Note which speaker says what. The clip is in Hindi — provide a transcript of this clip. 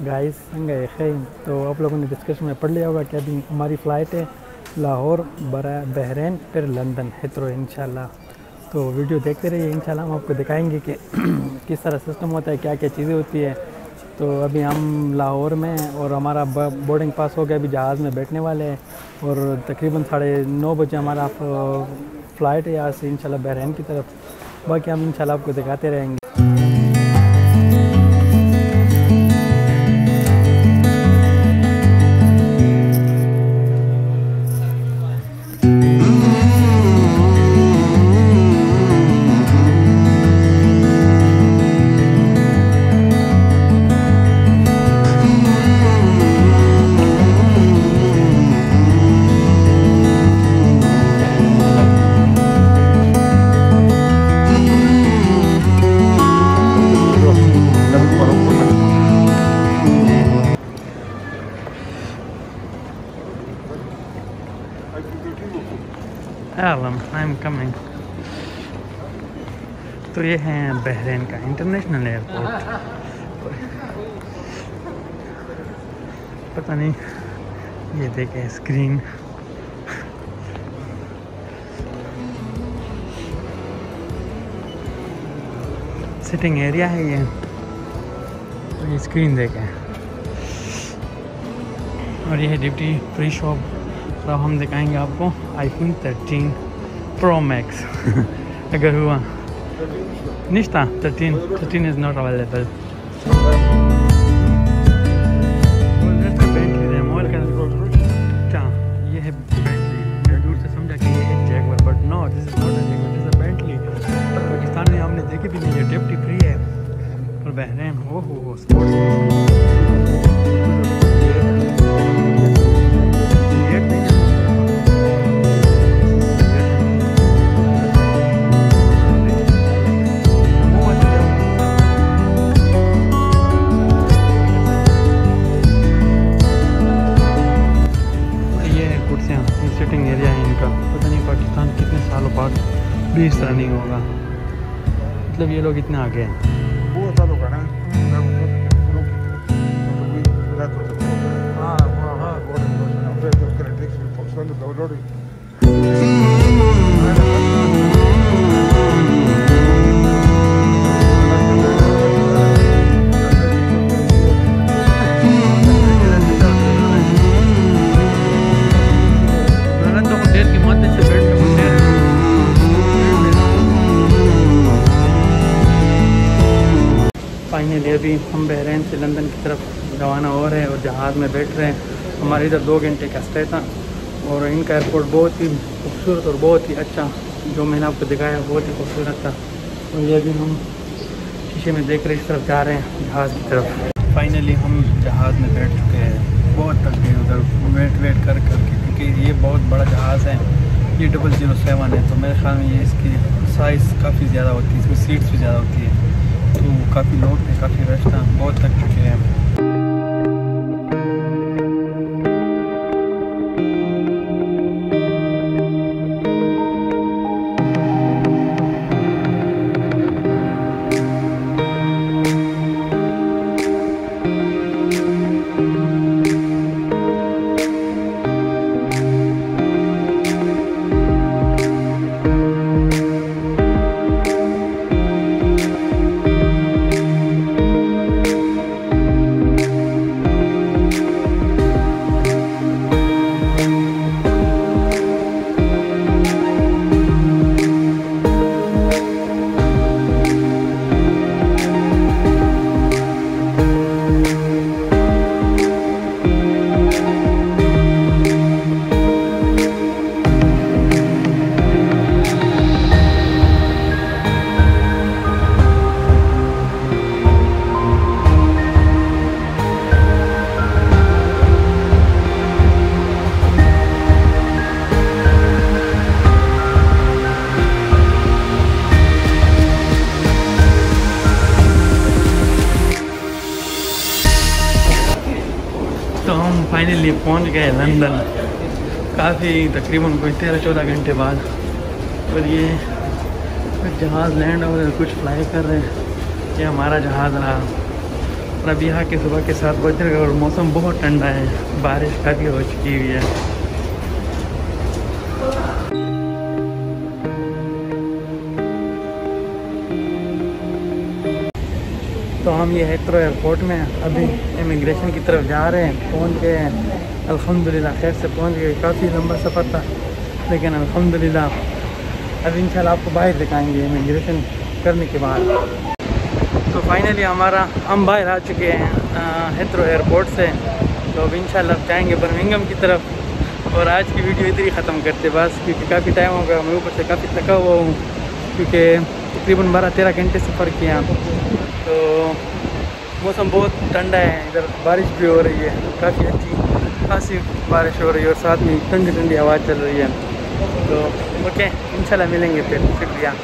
Speaker 1: गाइस संग खैम तो आप लोगों ने डिस्कशन में पढ़ लिया होगा कि अभी हमारी फ़्लाइट है लाहौर बरा बहरीन फिर लंदन हेथरो इन तो वीडियो देखते रहिए इन हम आपको दिखाएँगे कि किस तरह सिस्टम होता है क्या क्या चीज़ें होती है तो अभी हम लाहौर में और हमारा बोर्डिंग पास हो गया अभी जहाज़ में बैठने वाले हैं और तकरीबन साढ़े नौ बजे हमारा फ़्लाइट है यहाँ से इंशाल्लाह बहरीन की तरफ़ बाकी हम इंशाल्लाह आपको दिखाते रहेंगे आई एम कमिंग तो ये है बहरीन का इंटरनेशनल एयरपोर्ट पता नहीं, ये देखे स्क्रीन सिटिंग एरिया है ये. तो ये स्क्रीन देखें. और ये है ड्यूटी फ्री शॉप तो हम दिखाएँगे आपको आईफोन 13 प्रो मैक्स अगर हुआ निश्ता 13 13 इज़ नॉट अवेलेबल देखी भी नहीं है डिप्टी फ्री है और बहरेन हो हो स्पोर्ट्स भी इस तरह नहीं होगा मतलब ये लोग इतने आगे हैं फाइनली अभी हम बहरीन से लंदन की तरफ़। रवाना हो रहे हैं और जहाज़ में बैठ रहे हैं। हमारे इधर दो घंटे का स्टे था और इनका एयरपोर्ट बहुत ही खूबसूरत और बहुत ही अच्छा जो मैंने आपको दिखाया, बहुत ही खूबसूरत था। और ये अभी हम शीशे में देख रहे इस तरफ़ जा रहे हैं जहाज़ की तरफ़। फाइनली हम जहाज़ में बैठ चुके हैं। बहुत तक गए उधर। वेट वेट कर करके क्योंकि ये बहुत बड़ा जहाज़ है। ये डबल ज़ीरो सेवन है तो मेरे ख्याल में ये इसकी साइज़ काफ़ी ज़्यादा होती है, इसमें सीट्स भी ज़्यादा होती है। तो काफ़ी लोग थे काफ़ी था बहुत थक चुके हैं। फाइनली पहुँच गए लंदन काफ़ी तकरीबन कोई तेरह चौदह घंटे बाद। और ये जहाज़ लैंड हो रहे कुछ फ्लाई कर रहे हैं। ये हमारा जहाज़ रहा। और अब यहाँ के सुबह के साथ बज और मौसम बहुत ठंडा है। बारिश काफ़ी हो चुकी हुई है। तो हम ये हेत्रो एयरपोर्ट में अभी इमिग्रेशन की तरफ़ जा रहे हैं, पहुँच गए हैं। अल्हम्दुलिल्लाह, खैर से पहुँच गए, काफ़ी लंबा सफ़र था, लेकिन अल्हम्दुलिल्लाह, अब इंशाल्लाह आपको बाहर दिखाएँगे इमिग्रेशन करने के बाद। तो फाइनली हमारा, हम बाहर आ चुके हैं हेत्रो एयरपोर्ट से। तो अब इंशाल्लाह जाएँगे बर्मिंगम की तरफ़, और आज की वीडियो ही ख़त्म करते बस, क्योंकि काफ़ी टाइम हो गया, मैं ऊपर से काफ़ी थका हुआ हूँ, क्योंकि तकरीबन बारह तेरह घंटे सफ़र किया। तो मौसम बहुत ठंडा है, इधर बारिश भी हो रही है, काफ़ी अच्छी खासी बारिश हो रही है और साथ में ठंडी ठंडी हवा चल रही है। तो ओके, इंशाल्लाह मिलेंगे फिर, शुक्रिया।